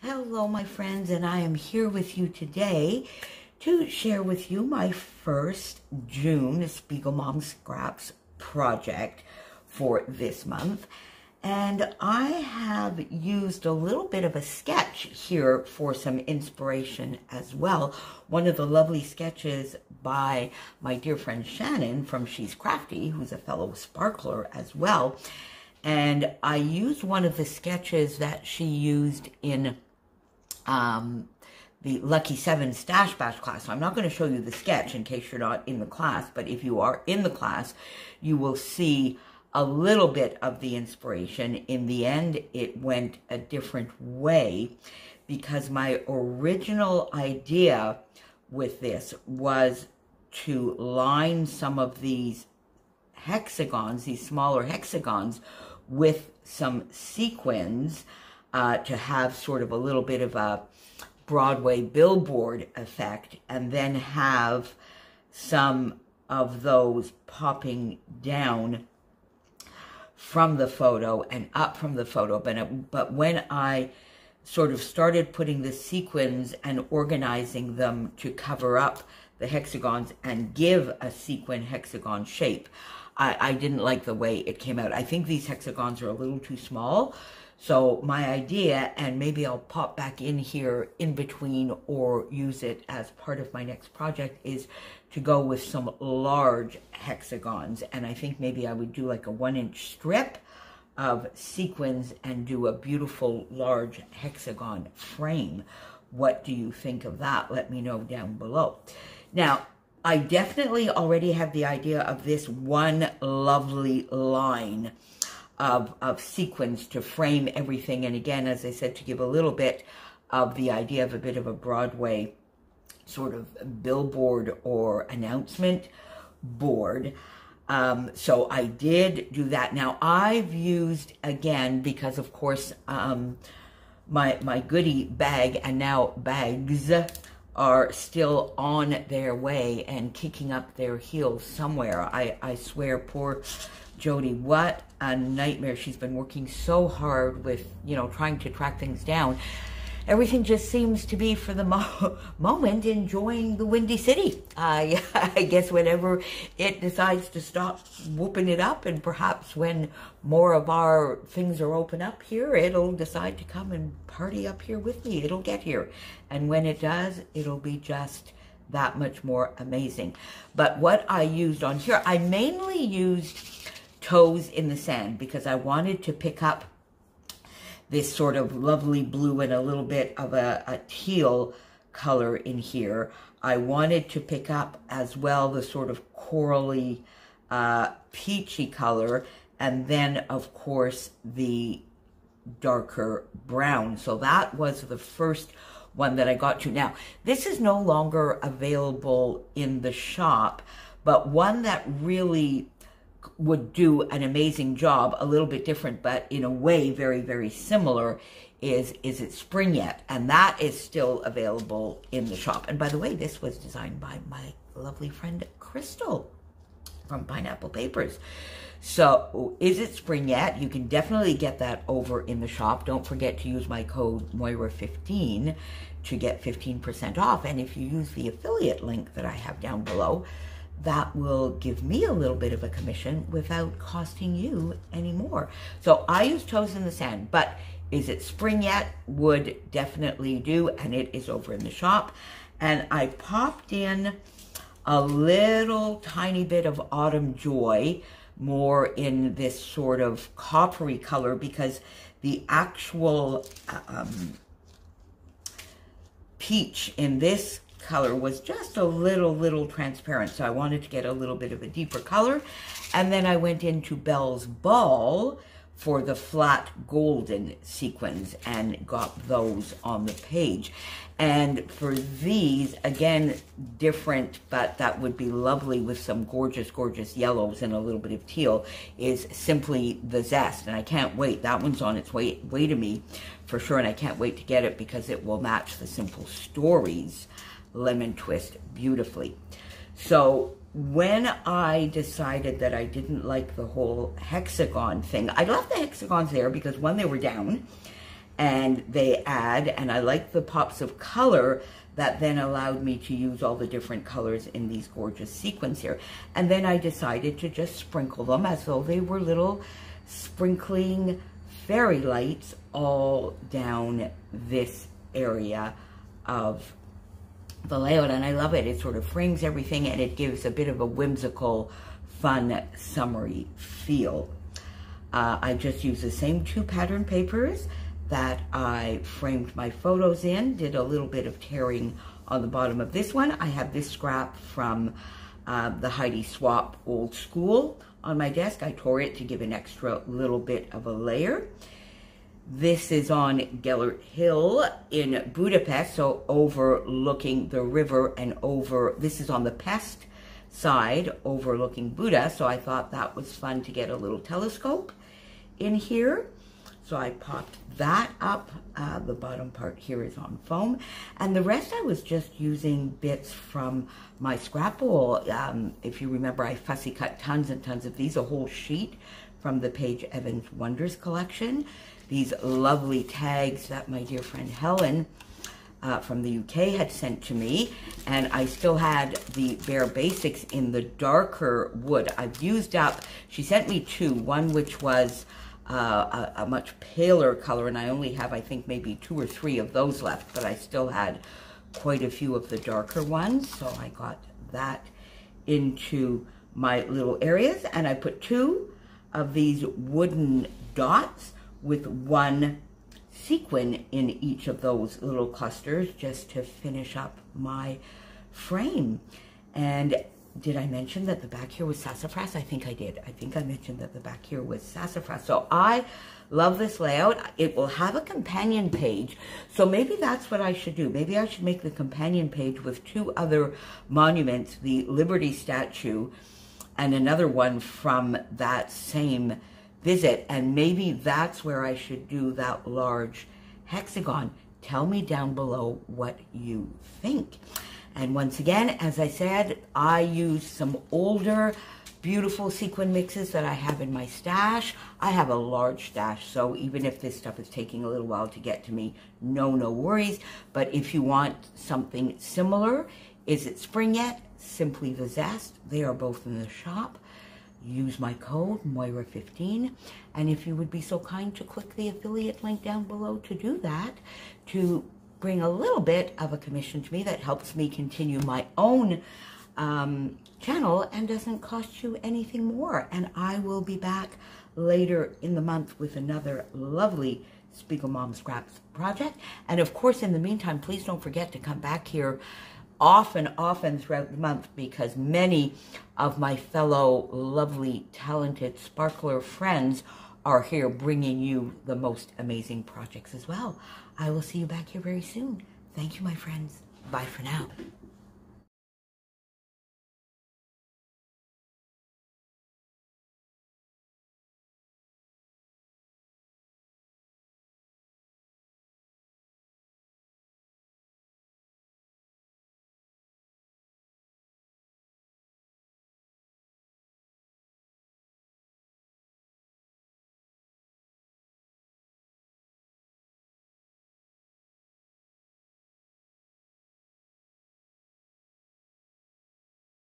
Hello, my friends, and I am here with you today to share with you my first June Spiegel Mom Scraps project for this month. And I have used a little bit of a sketch here for some inspiration as well. One of the lovely sketches by my dear friend Shannon from She's Crafty, who's a fellow sparkler as well. And I used one of the sketches that she used in um, the Lucky Seven Stash Bash class. So I'm not going to show you the sketch in case you're not in the class, but if you are in the class, you will see a little bit of the inspiration. In the end, it went a different way because my original idea with this was to line some of these hexagons, these smaller hexagons, with some sequins uh, to have sort of a little bit of a Broadway billboard effect and then have some of those popping down from the photo and up from the photo. But, it, but when I sort of started putting the sequins and organizing them to cover up the hexagons and give a sequin hexagon shape, I, I didn't like the way it came out. I think these hexagons are a little too small. So my idea, and maybe I'll pop back in here in between or use it as part of my next project, is to go with some large hexagons. And I think maybe I would do like a one inch strip of sequins and do a beautiful large hexagon frame. What do you think of that? Let me know down below. Now, I definitely already have the idea of this one lovely line of, of sequins to frame everything. And again, as I said, to give a little bit of the idea of a bit of a Broadway sort of billboard or announcement board. Um, so I did do that. Now I've used, again, because of course, um, my, my goodie bag and now bags are still on their way and kicking up their heels somewhere. I, I swear, poor Jody, what a nightmare. She's been working so hard with, you know, trying to track things down. Everything just seems to be, for the mo moment, enjoying the Windy City. Uh, I guess whenever it decides to stop whooping it up, and perhaps when more of our things are open up here, it'll decide to come and party up here with me. It'll get here. And when it does, it'll be just that much more amazing. But what I used on here, I mainly used toes in the sand because I wanted to pick up this sort of lovely blue and a little bit of a, a teal color in here. I wanted to pick up as well the sort of corally uh, peachy color and then of course the darker brown. So that was the first one that I got to. Now, this is no longer available in the shop, but one that really would do an amazing job, a little bit different, but in a way very, very similar, is Is It Spring Yet? And that is still available in the shop. And by the way, this was designed by my lovely friend Crystal from Pineapple Papers. So, is it spring yet? You can definitely get that over in the shop. Don't forget to use my code Moira15 to get 15% off. And if you use the affiliate link that I have down below, that will give me a little bit of a commission without costing you any more. So I use toes in the sand, but is it spring yet? Would definitely do, and it is over in the shop. And I popped in a little tiny bit of Autumn Joy, more in this sort of coppery color, because the actual um, peach in this color was just a little, little transparent. So I wanted to get a little bit of a deeper color. And then I went into Belle's Ball for the flat golden sequins and got those on the page. And for these, again, different, but that would be lovely with some gorgeous, gorgeous yellows and a little bit of teal, is simply the zest. And I can't wait. That one's on its way, way to me for sure. And I can't wait to get it because it will match the simple stories lemon twist beautifully. So when I decided that I didn't like the whole hexagon thing, I left the hexagons there because one, they were down, and they add, and I like the pops of color that then allowed me to use all the different colors in these gorgeous sequins here. And then I decided to just sprinkle them as though they were little sprinkling fairy lights all down this area of the layout. And I love it. It sort of frames everything and it gives a bit of a whimsical, fun, summery feel. Uh, I just used the same two pattern papers that I framed my photos in, did a little bit of tearing on the bottom of this one. I have this scrap from uh, the Heidi Swapp Old School on my desk. I tore it to give an extra little bit of a layer. This is on Gellert Hill in Budapest, so overlooking the river and over, this is on the Pest side overlooking Buda, so I thought that was fun to get a little telescope in here. So I popped that up. Uh, the bottom part here is on foam. And the rest I was just using bits from my scrap bowl. Um, if you remember, I fussy cut tons and tons of these, a whole sheet from the Paige Evans Wonders collection. These lovely tags that my dear friend Helen uh, from the UK had sent to me. And I still had the Bare Basics in the darker wood. I've used up, she sent me two, one which was uh, a, a, much paler color, and I only have, I think, maybe two or three of those left, but I still had quite a few of the darker ones, so I got that into my little areas, and I put two of these wooden dots with one sequin in each of those little clusters just to finish up my frame. And did I mention that the back here was sassafras? I think I did. I think I mentioned that the back here was sassafras. So I love this layout. It will have a companion page. So maybe that's what I should do. Maybe I should make the companion page with two other monuments, the Liberty statue and another one from that same visit. And maybe that's where I should do that large hexagon. Tell me down below what you think. And once again, as I said, I use some older, beautiful sequin mixes that I have in my stash. I have a large stash, so even if this stuff is taking a little while to get to me, no, no worries. But if you want something similar, is it spring yet? Simply the Zest. They are both in the shop. Use my code, Moira15. And if you would be so kind to click the affiliate link down below to do that, to bring a little bit of a commission to me that helps me continue my own um, channel and doesn't cost you anything more. And I will be back later in the month with another lovely Spiegel Mom Scraps project. And of course, in the meantime, please don't forget to come back here often, often throughout the month because many of my fellow lovely, talented sparkler friends are here bringing you the most amazing projects as well. I will see you back here very soon. Thank you, my friends. Bye for now.